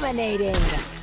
Dominating!